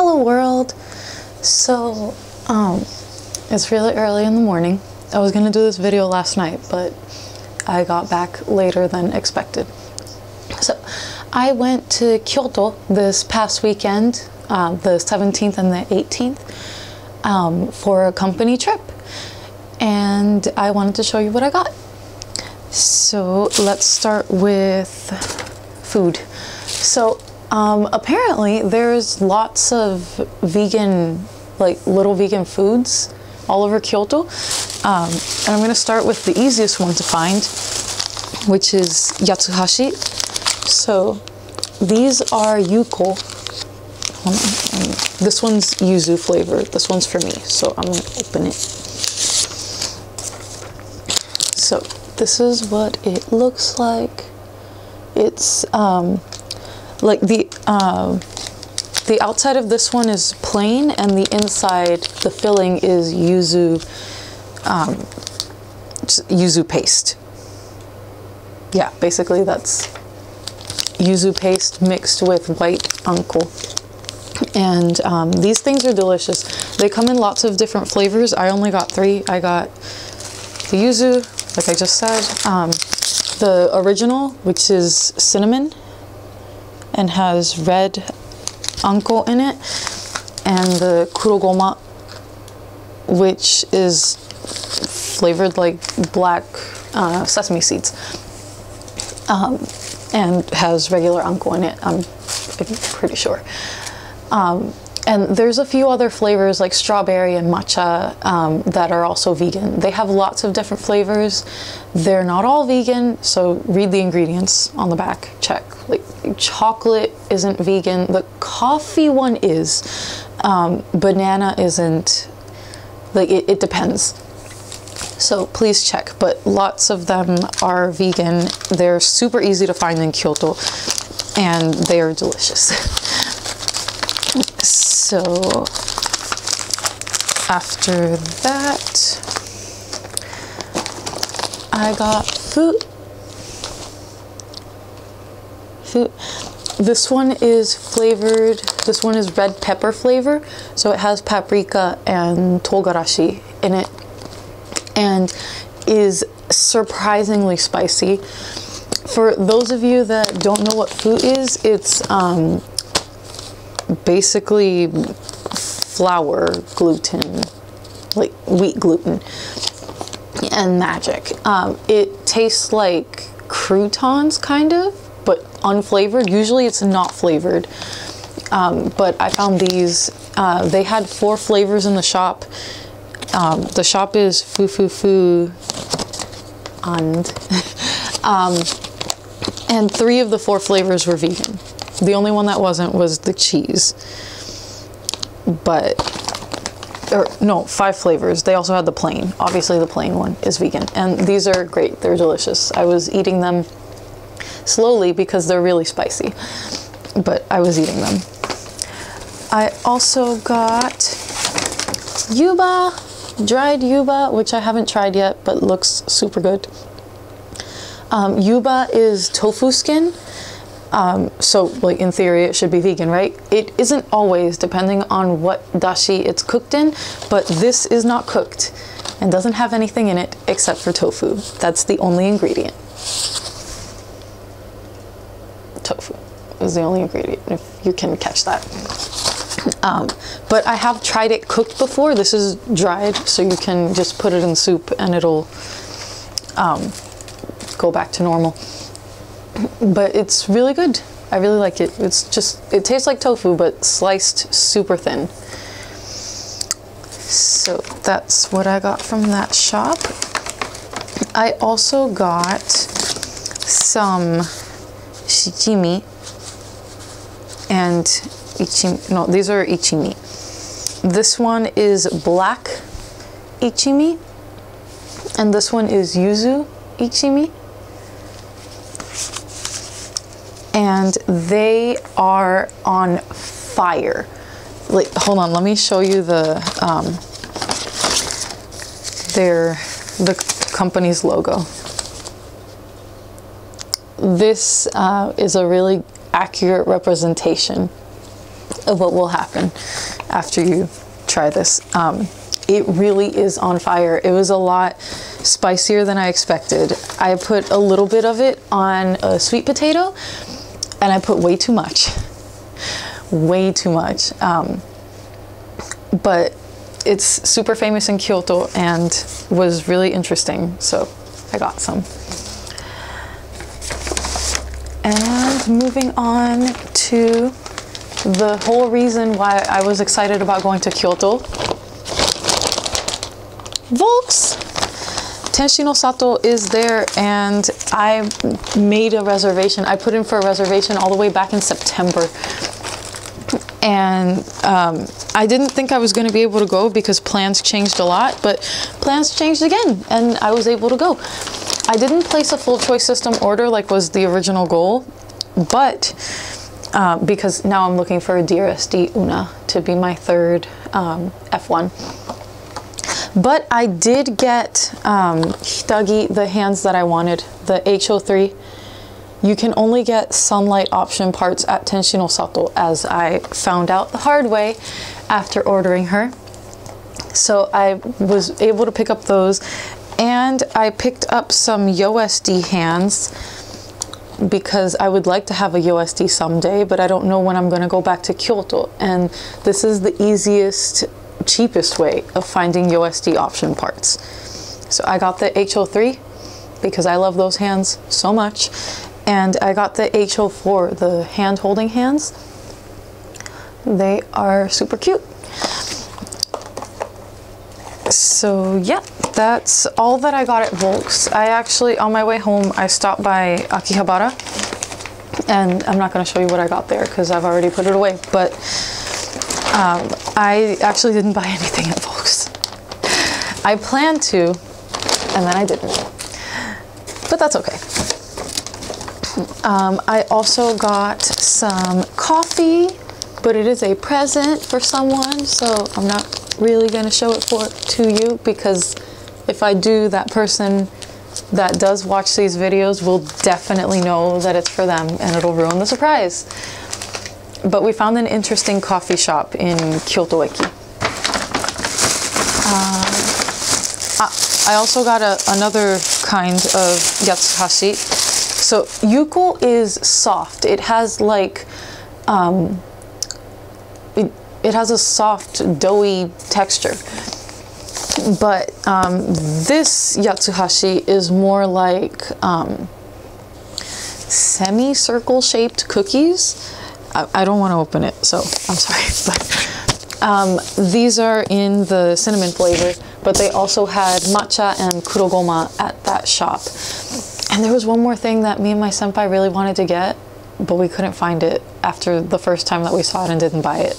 Hello world. So, um, it's really early in the morning. I was gonna do this video last night, but I got back later than expected. So, I went to Kyoto this past weekend, uh, the 17th and the 18th, um, for a company trip. And I wanted to show you what I got. So, let's start with food. So, um, apparently, there's lots of vegan, like little vegan foods all over Kyoto. Um, and I'm going to start with the easiest one to find, which is Yatsuhashi. So these are yuko. This one's yuzu flavored. This one's for me, so I'm going to open it. So this is what it looks like. It's um, like the uh, the outside of this one is plain, and the inside, the filling is yuzu um, yuzu paste. Yeah, basically that's yuzu paste mixed with white anko. And um, these things are delicious. They come in lots of different flavors. I only got three. I got the yuzu, like I just said, um, the original, which is cinnamon and has red anko in it, and the kurogoma, which is flavored like black uh, sesame seeds, um, and has regular anko in it. I'm, I'm pretty sure. Um, and there's a few other flavors like strawberry and matcha um, that are also vegan. They have lots of different flavors. They're not all vegan, so read the ingredients on the back. Check. Like chocolate isn't vegan. The coffee one is. Um, banana isn't. Like it, it depends. So please check. But lots of them are vegan. They're super easy to find in Kyoto, and they are delicious. So after that, I got fu. Fu. This one is flavored, this one is red pepper flavor. So it has paprika and togarashi in it and is surprisingly spicy. For those of you that don't know what fu is, it's um, basically flour gluten, like wheat gluten, and magic. Um, it tastes like croutons, kind of, but unflavored. Usually it's not flavored. Um, but I found these, uh, they had four flavors in the shop. Um, the shop is Fufu Fu and um, and three of the four flavors were vegan. The only one that wasn't was the cheese. But, or no, five flavors. They also had the plain. Obviously, the plain one is vegan. And these are great. They're delicious. I was eating them slowly because they're really spicy. But I was eating them. I also got yuba, dried yuba, which I haven't tried yet, but looks super good. Um, yuba is tofu skin um, so, like in theory, it should be vegan, right? It isn't always, depending on what dashi it's cooked in, but this is not cooked and doesn't have anything in it except for tofu. That's the only ingredient. Tofu is the only ingredient, if you can catch that. Um, but I have tried it cooked before. This is dried, so you can just put it in soup and it'll um, go back to normal but it's really good. I really like it. It's just, it tastes like tofu, but sliced super thin. So that's what I got from that shop. I also got some shichimi and ichimi. No, these are ichimi. This one is black ichimi, and this one is yuzu ichimi. And they are on fire. Like, hold on, let me show you the um, their the company's logo. This uh, is a really accurate representation of what will happen after you try this. Um, it really is on fire. It was a lot spicier than I expected. I put a little bit of it on a sweet potato and I put way too much. Way too much. Um, but it's super famous in Kyoto and was really interesting. So I got some. And moving on to the whole reason why I was excited about going to Kyoto. Volks! Tenshi no Sato is there and I made a reservation. I put in for a reservation all the way back in September. And um, I didn't think I was going to be able to go because plans changed a lot, but plans changed again and I was able to go. I didn't place a full choice system order like was the original goal, but uh, because now I'm looking for a DRSD Una to be my third um, F1. But I did get um, the hands that I wanted, the HO3. You can only get sunlight option parts at Tenshi no Sato, as I found out the hard way after ordering her. So I was able to pick up those, and I picked up some YOSD hands because I would like to have a YOSD someday, but I don't know when I'm going to go back to Kyoto. And this is the easiest, cheapest way of finding YOSD option parts. So I got the HO3 because I love those hands so much. And I got the HO4, the hand holding hands. They are super cute. So yeah, that's all that I got at Volks. I actually, on my way home, I stopped by Akihabara. And I'm not going to show you what I got there because I've already put it away. But um, I actually didn't buy anything at Volks. I planned to, and then I didn't. But that's okay. Um, I also got some coffee, but it is a present for someone, so I'm not really going to show it for to you because if I do, that person that does watch these videos will definitely know that it's for them and it'll ruin the surprise. But we found an interesting coffee shop in Kyotoeki. Um, I also got a, another kind of yatsuhashi. So yuko is soft. It has like, um, it, it has a soft doughy texture but um, this yatsuhashi is more like um, semicircle shaped cookies. I, I don't want to open it, so I'm sorry. But um, these are in the cinnamon flavor, but they also had matcha and kurogoma at that shop. And there was one more thing that me and my senpai really wanted to get, but we couldn't find it after the first time that we saw it and didn't buy it.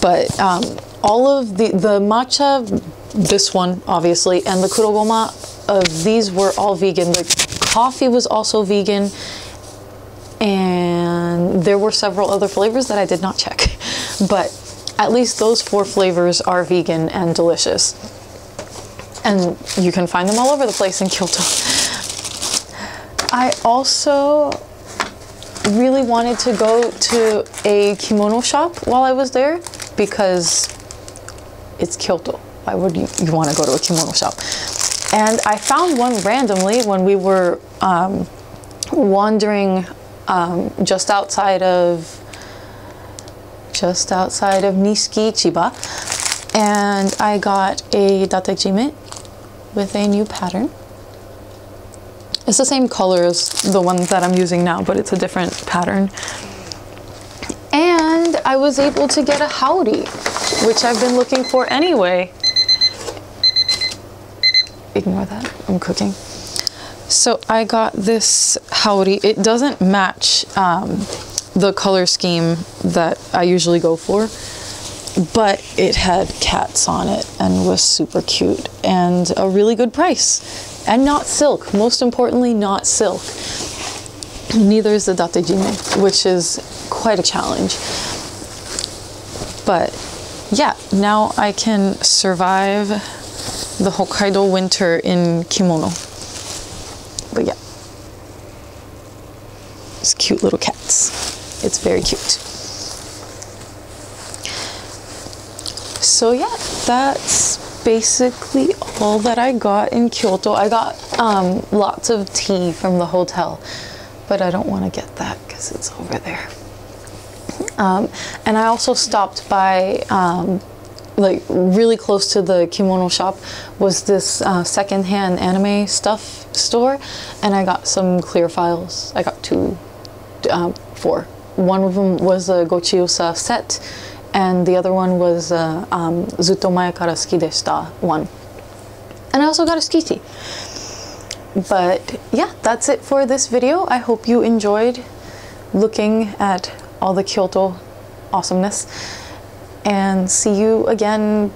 But um, all of the, the matcha, this one obviously, and the kurogoma, uh, these were all vegan. The coffee was also vegan, and there were several other flavors that I did not check. But at least those four flavors are vegan and delicious. And you can find them all over the place in Kyoto. I also really wanted to go to a kimono shop while I was there because it's Kyoto. Why would you, you want to go to a kimono shop? And I found one randomly when we were um, wandering um, just outside of just outside of Nishiki Ichiba, and I got a datejime with a new pattern. It's the same color as the one that I'm using now, but it's a different pattern. And I was able to get a haori which I've been looking for anyway. Ignore that, I'm cooking. So I got this haori. It doesn't match um, the color scheme that I usually go for, but it had cats on it and was super cute and a really good price. And not silk, most importantly, not silk. Neither is the datejime, which is quite a challenge. But yeah, now I can survive the Hokkaido winter in kimono. But yeah, it's cute little cats. it's very cute. So yeah, that's basically all that I got in Kyoto. I got um, lots of tea from the hotel, but I don't want to get that because it's over there. Um, and I also stopped by, um, like really close to the kimono shop, was this uh, secondhand anime stuff store, and I got some clear files. I got two, um, four. One of them was a Gochiusa set, and the other one was uh, um, Zutto Mae Kara Suki Deshita one. And I also got a ski tee. But yeah, that's it for this video. I hope you enjoyed looking at all the Kyoto awesomeness. And see you again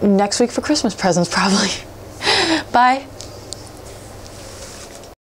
next week for Christmas presents, probably. Bye.